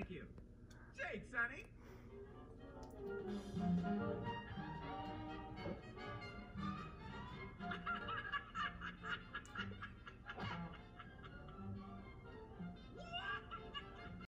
Thank you. Jake, Sonny.